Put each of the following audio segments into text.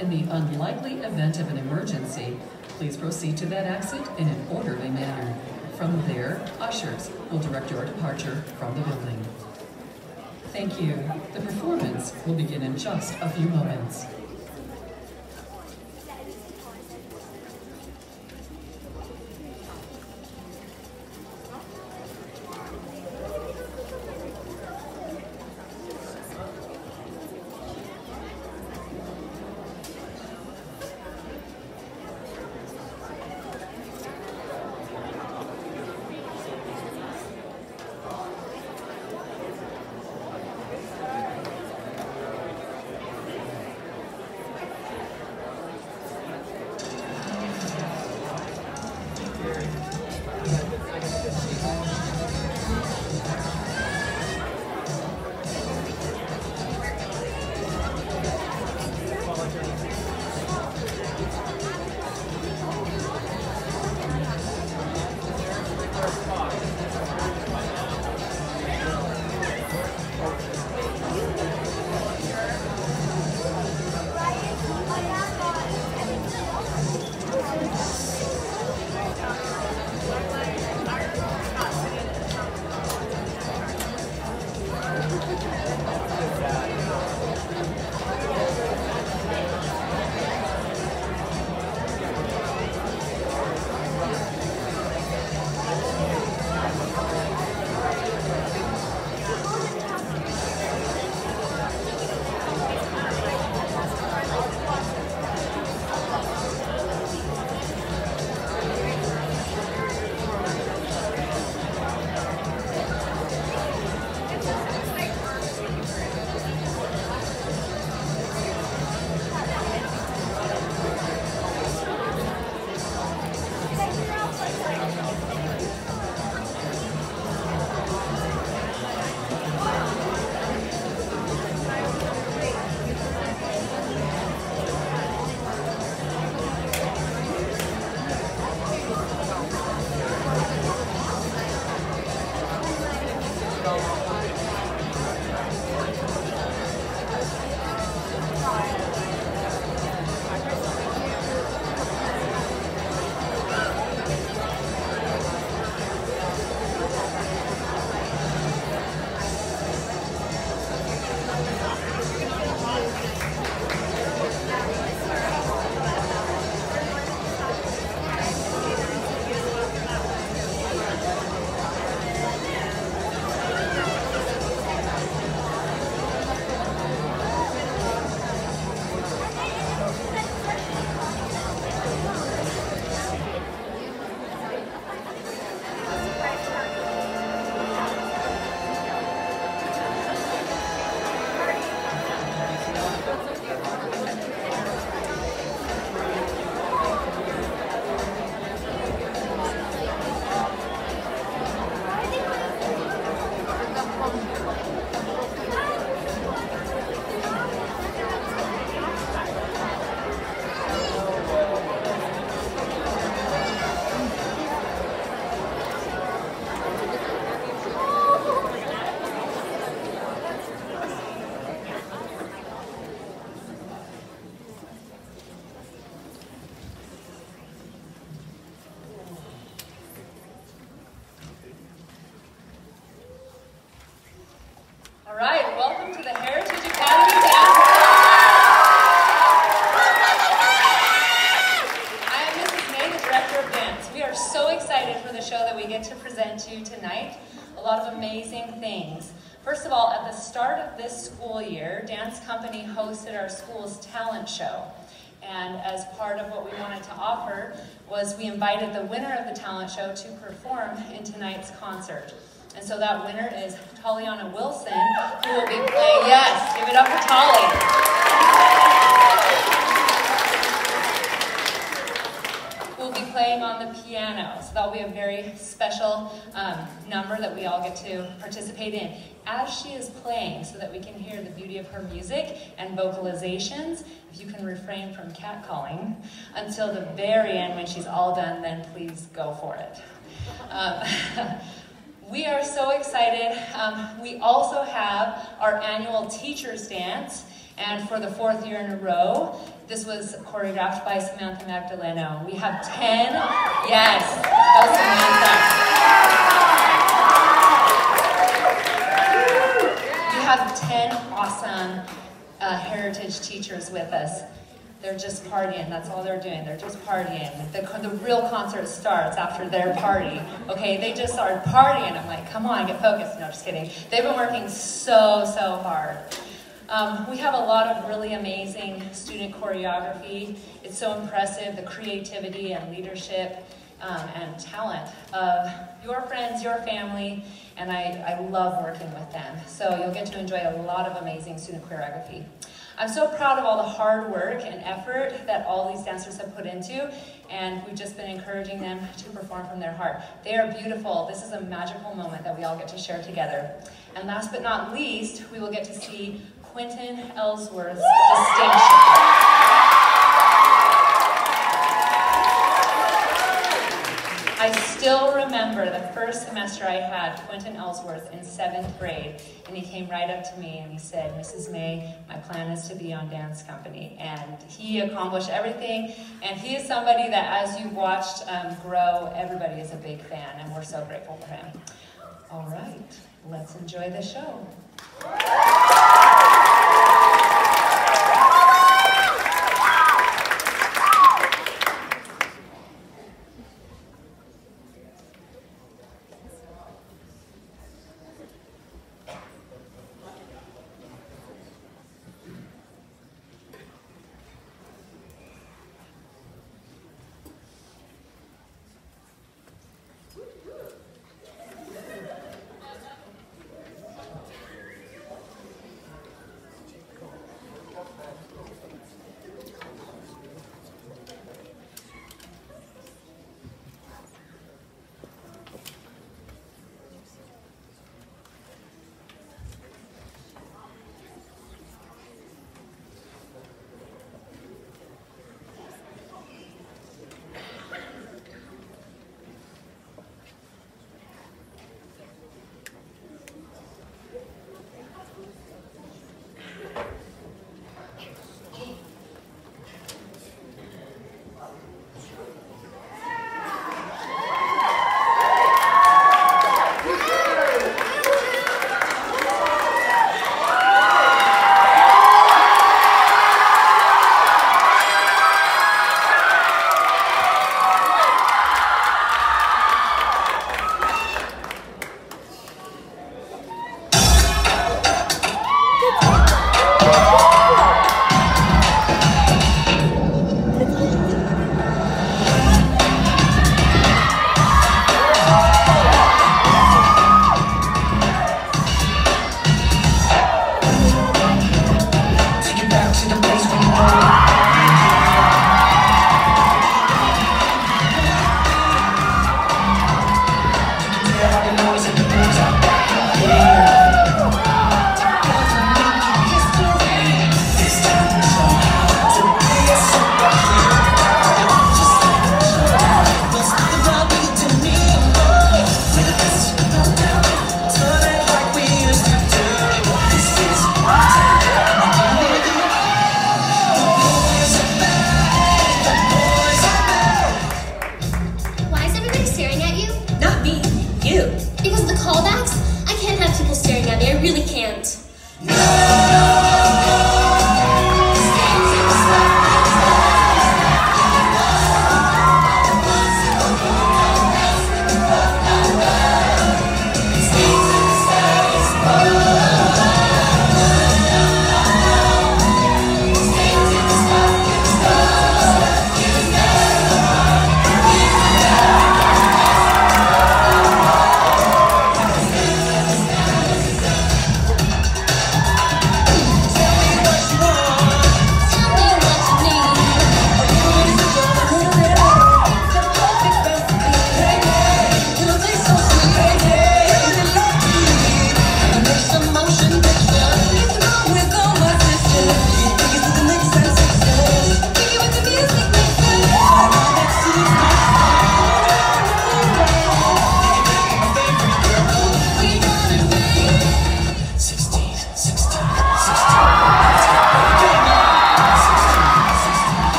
In the unlikely event of an emergency, please proceed to that exit in an orderly manner. From there, ushers will direct your departure from the building. Thank you. The performance will begin in just a few moments. Start of this school year, Dance Company hosted our school's talent show. And as part of what we wanted to offer was we invited the winner of the talent show to perform in tonight's concert. And so that winner is Taliana Wilson, who will be playing, yes, give it up for Tali. Who will be playing on the piano. So that'll be a very special um, number that we all get to participate in. As she is playing, so that we can hear the beauty of her music and vocalizations, if you can refrain from catcalling, until the very end when she's all done, then please go for it. Um, We are so excited. Um, we also have our annual Teachers Dance, and for the fourth year in a row, this was choreographed by Samantha Magdaleno. We have 10, yes. We have 10 awesome uh, heritage teachers with us. They're just partying. That's all they're doing. They're just partying. The, the real concert starts after their party. Okay, they just started partying. I'm like, come on, get focused. No, just kidding. They've been working so, so hard. Um, we have a lot of really amazing student choreography. It's so impressive, the creativity and leadership um, and talent of your friends, your family, and I, I love working with them. So you'll get to enjoy a lot of amazing student choreography. I'm so proud of all the hard work and effort that all these dancers have put into, and we've just been encouraging them to perform from their heart. They are beautiful. This is a magical moment that we all get to share together. And last but not least, we will get to see Quentin Ellsworth's distinction. I still remember the first semester I had Quentin Ellsworth in seventh grade, and he came right up to me and he said, Mrs. May, my plan is to be on dance company. And he accomplished everything, and he is somebody that as you watched um, grow, everybody is a big fan, and we're so grateful for him. All right, let's enjoy the show.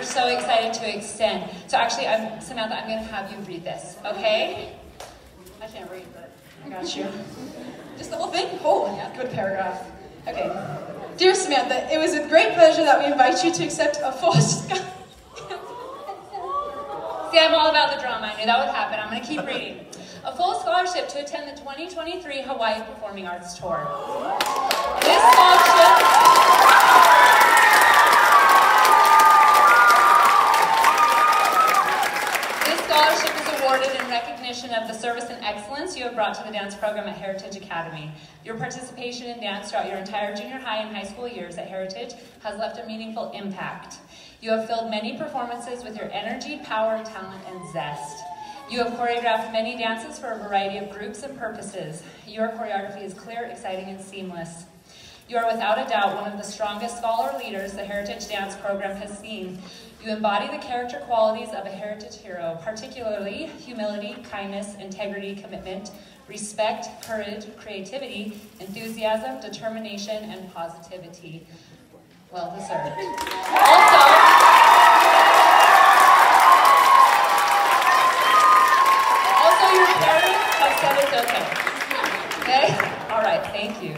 We're so excited to extend. So actually, I'm, Samantha, I'm going to have you read this, okay? I can't read, but I got you. Just the whole thing? Oh, yeah, good paragraph. Okay. Dear Samantha, it was with great pleasure that we invite you to accept a full See, I'm all about the drama. I knew that would happen. I'm going to keep reading. A full scholarship to attend the 2023 Hawaii Performing Arts Tour. This scholarship This scholarship is awarded in recognition of the service and excellence you have brought to the dance program at Heritage Academy. Your participation in dance throughout your entire junior high and high school years at Heritage has left a meaningful impact. You have filled many performances with your energy, power, talent, and zest. You have choreographed many dances for a variety of groups and purposes. Your choreography is clear, exciting, and seamless. You are without a doubt one of the strongest scholar leaders the Heritage Dance Program has seen. You embody the character qualities of a heritage hero, particularly humility, kindness, integrity, commitment, respect, courage, creativity, enthusiasm, determination, and positivity. Well deserved. Also, also your have said it's okay. Okay? All right. Thank you.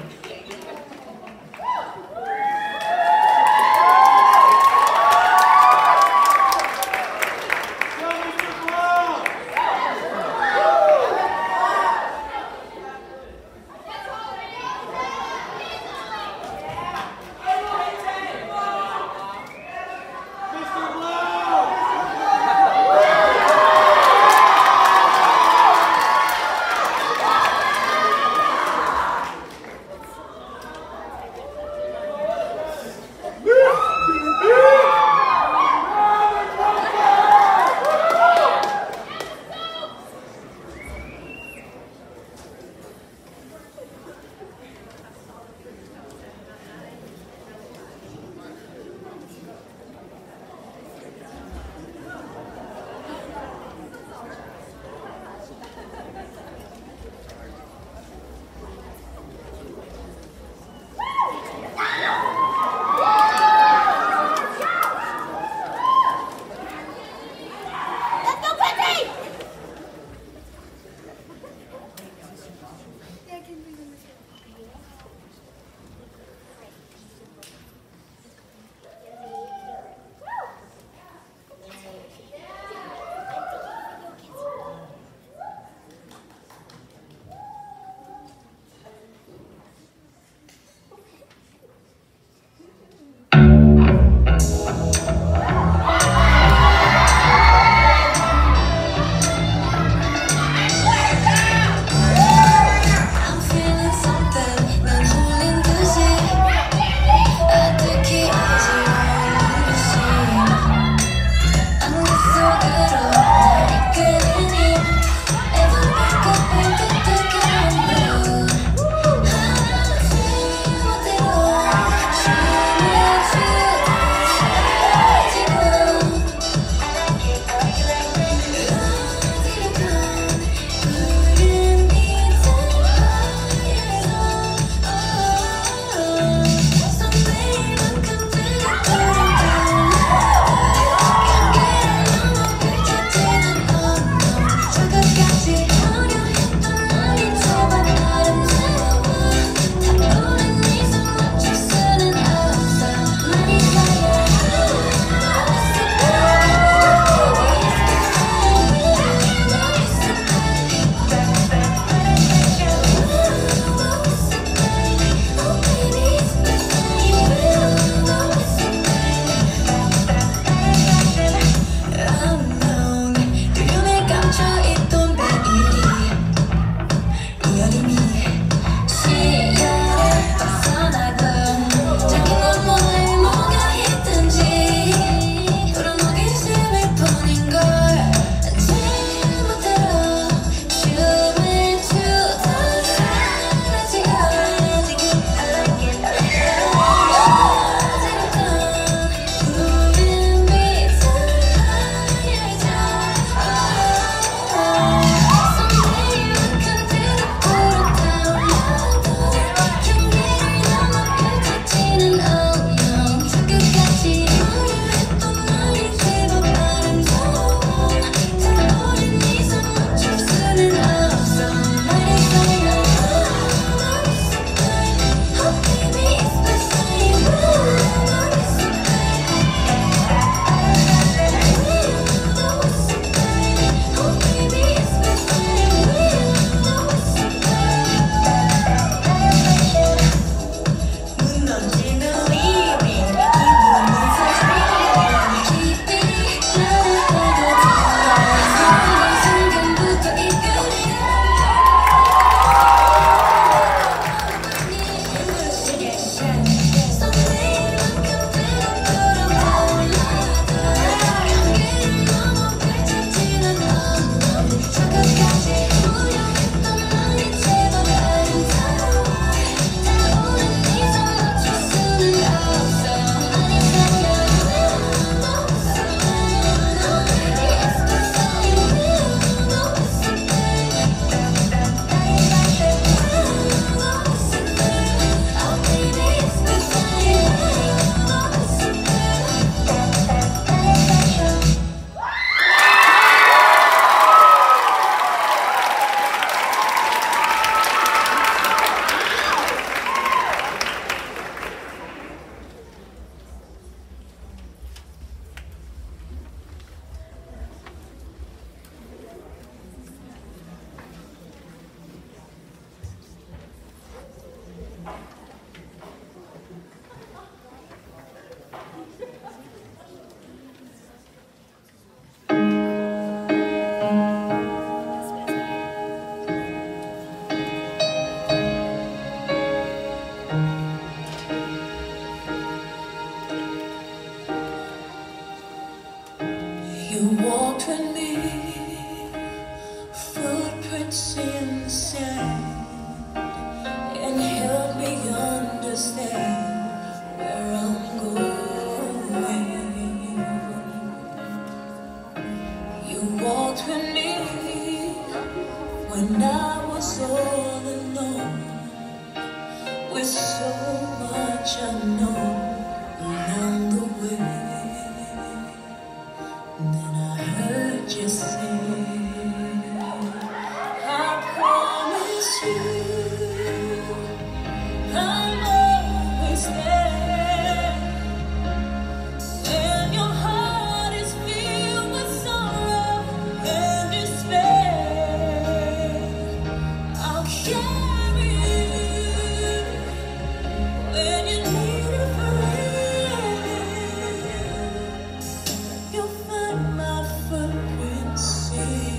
my footprints.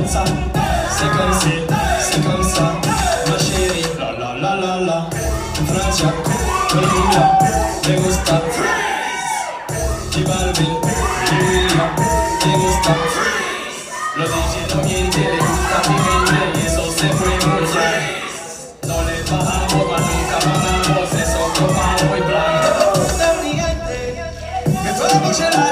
comme ça, c'est comme si, c'est comme ça, ma chérie, la la la la la, Francia, Colombia, te gusta, J Balvin, William, te gusta, Freeze lo dice no miente, le gusta mi mente y eso se fue muy bien. No le bajamos, mas nunca ganamos, eso copado y blanco. Está brillante, que todo mucho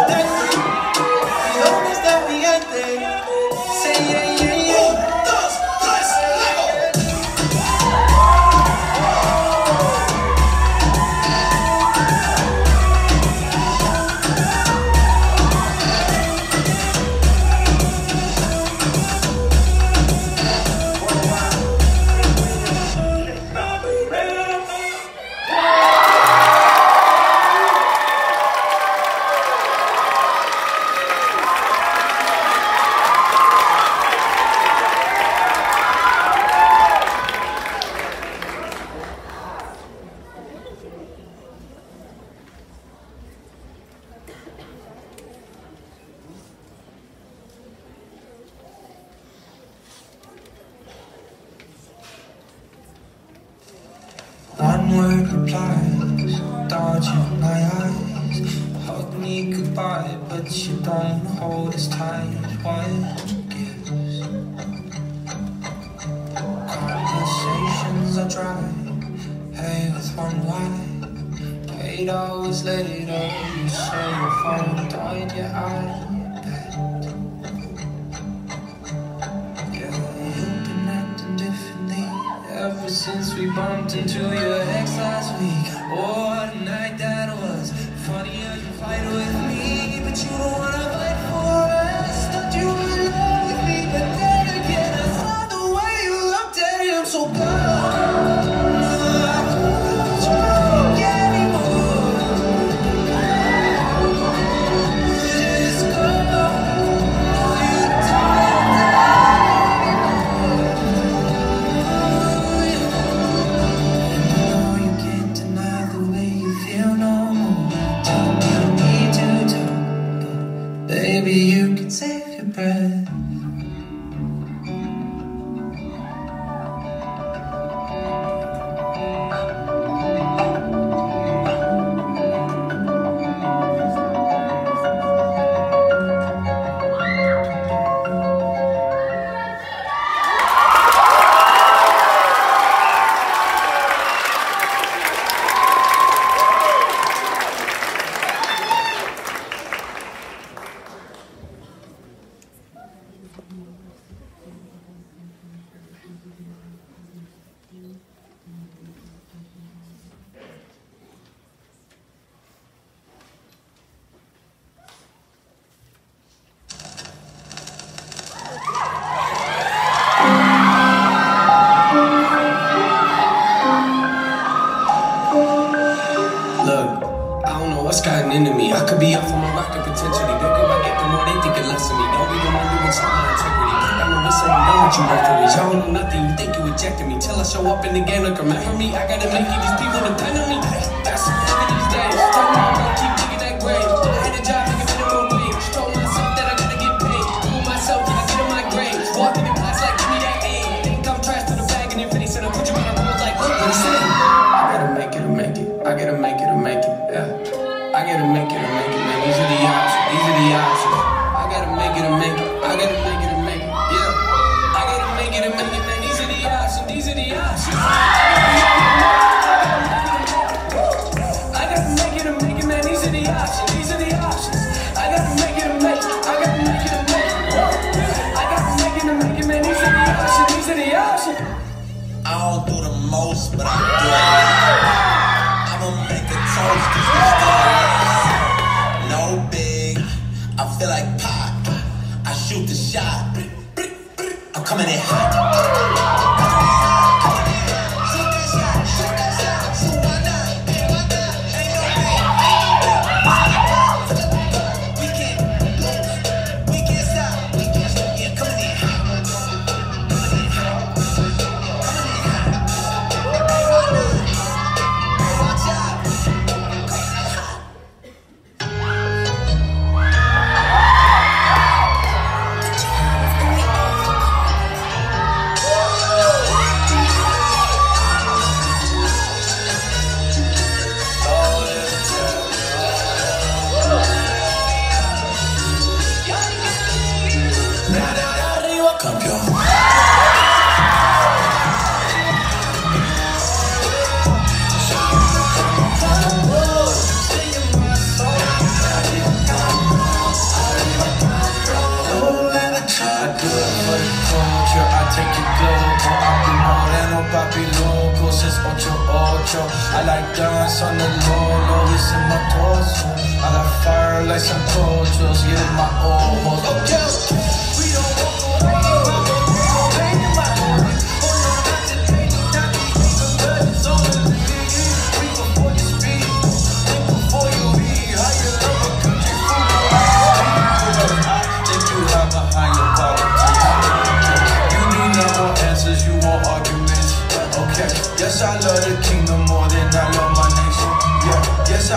like dance on the low, always in my torso. I got fire like some torches, yeah, my old hoes. Okay. Oh,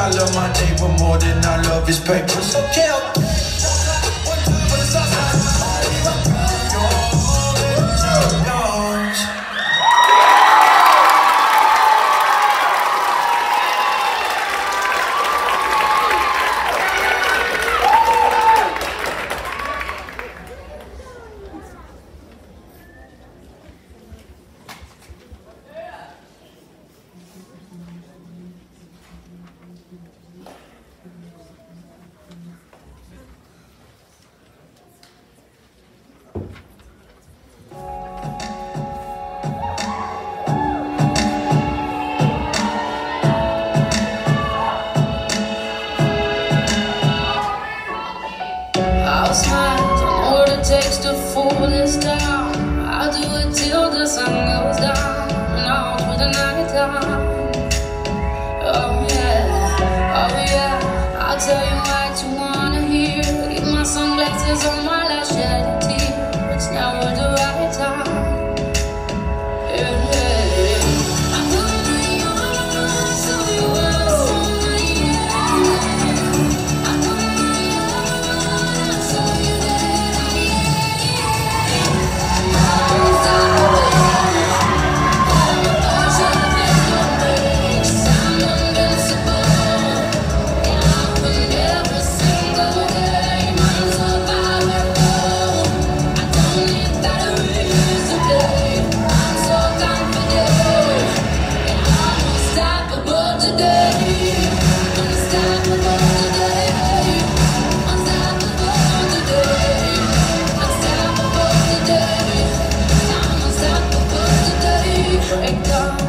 I love my neighbor more than I love his papers. Help and God.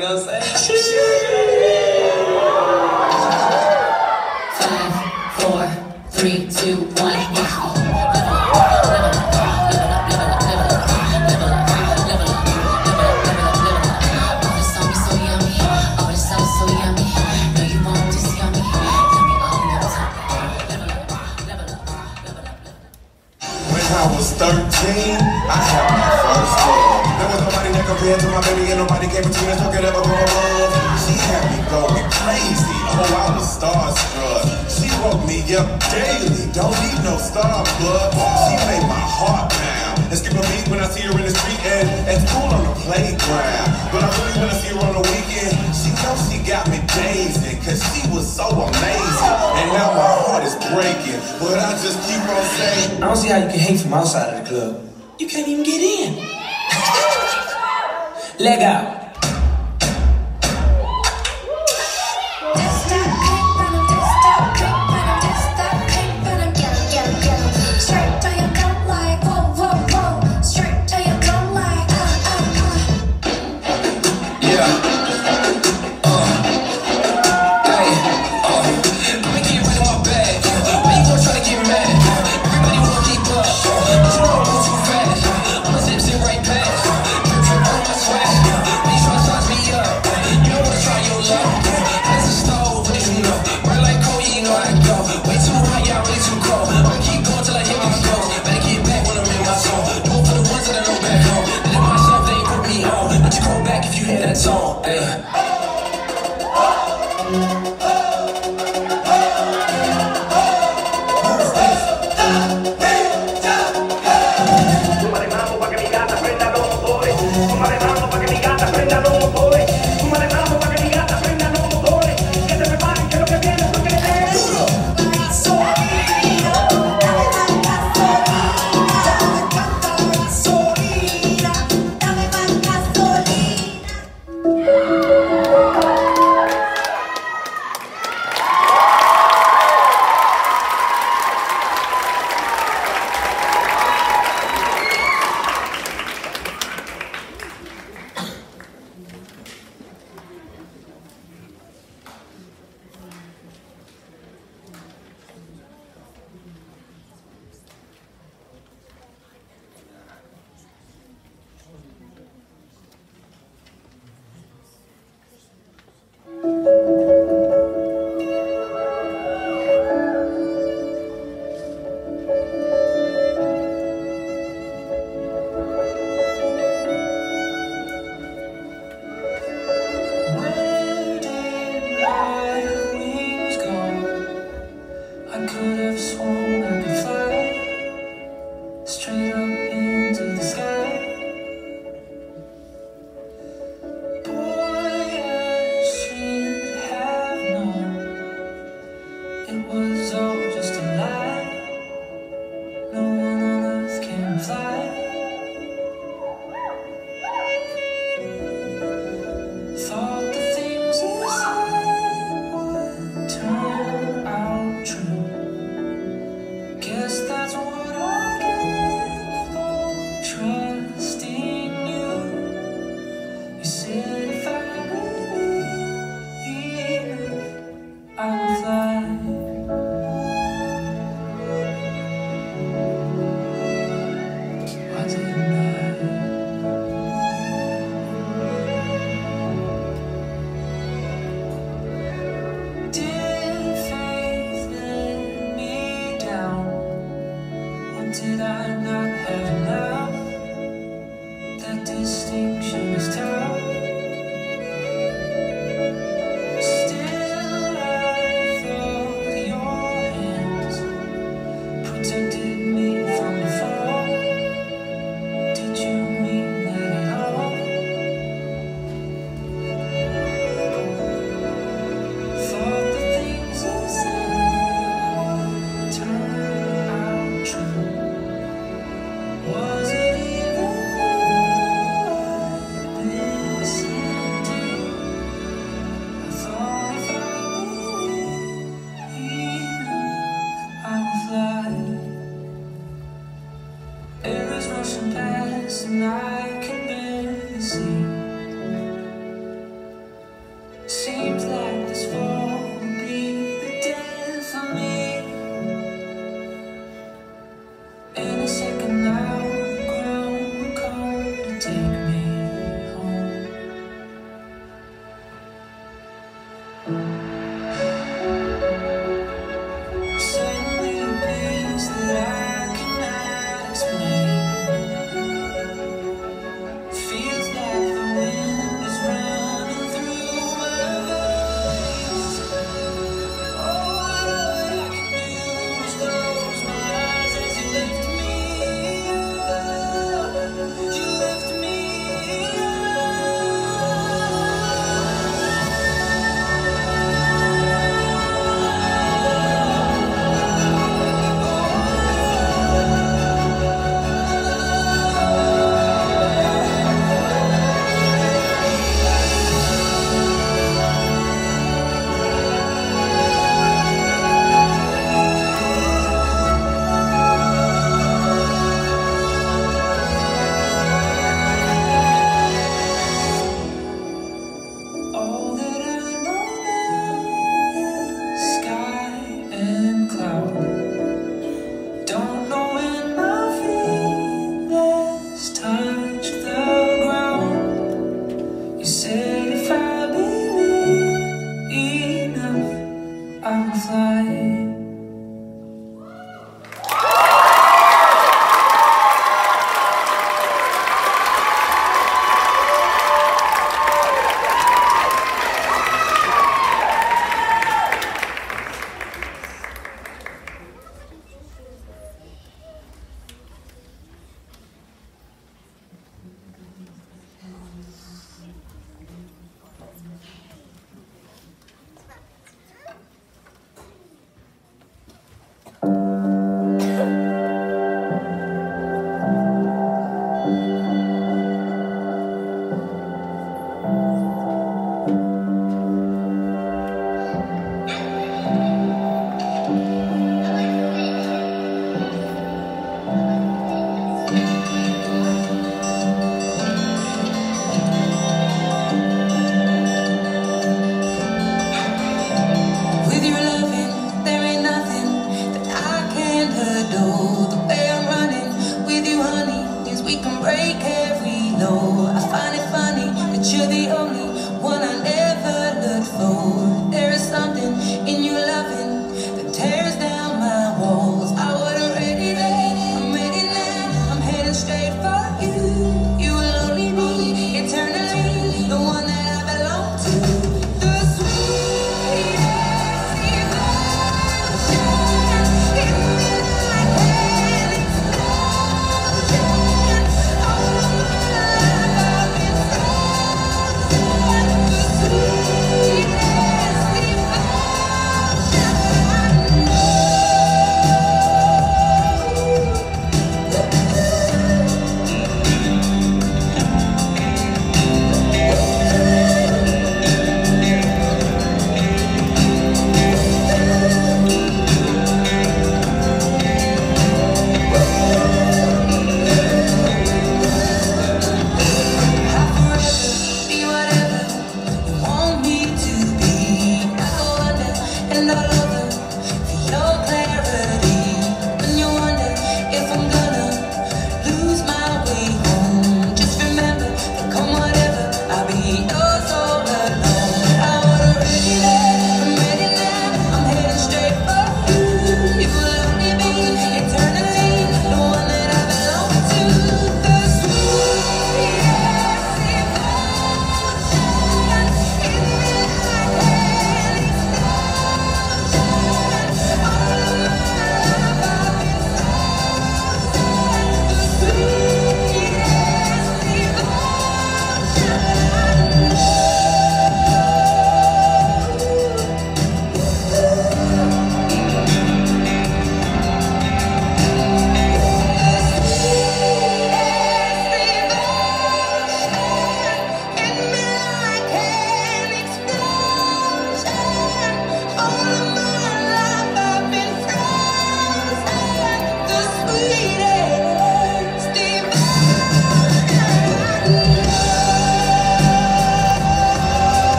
know what I'm saying? there to my baby and nobody came between us, talking about her love. She had me going crazy, oh I was starstruck. She woke me up daily, don't need no star blood. She made my heart pound and skip a beat when I see her in the street and it's cool on the playground. But I really wanna see her on the weekend. She knows she got me dazing, cause she was so amazing. And now my heart is breaking, but I just keep on saying. I don't see how you can hate from outside of the club. legal. call back if you hear that song. Yeah.